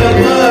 Yama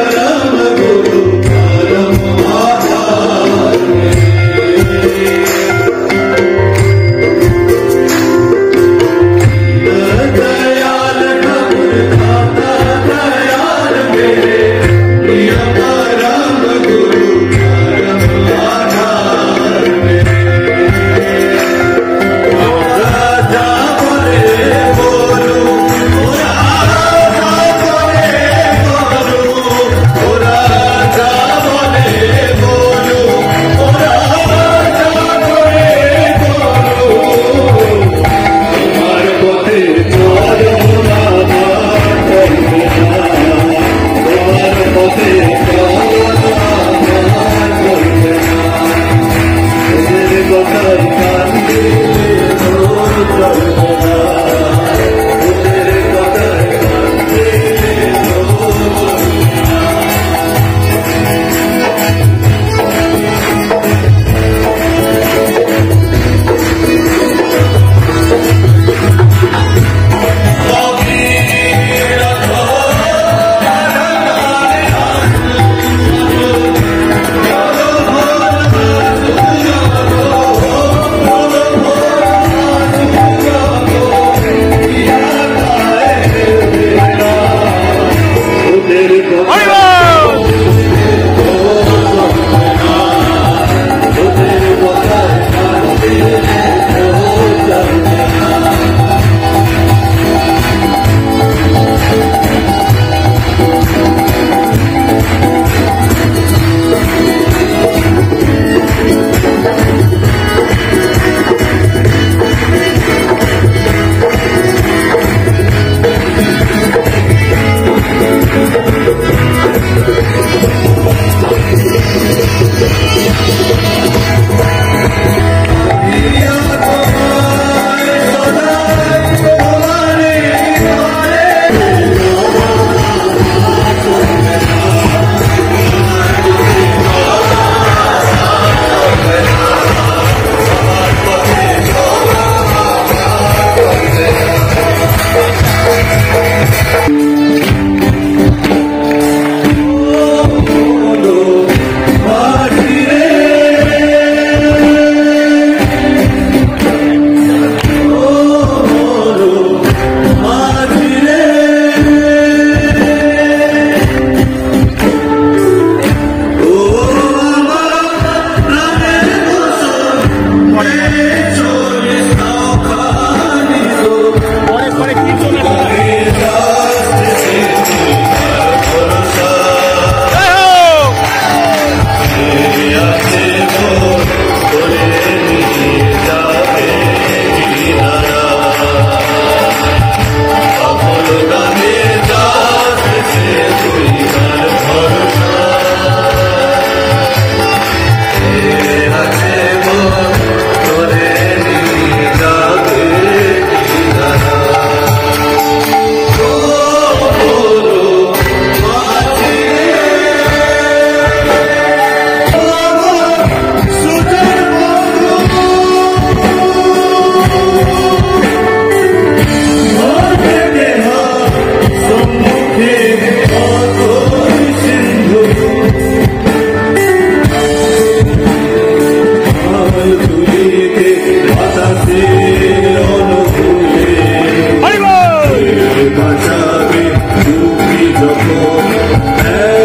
Amen.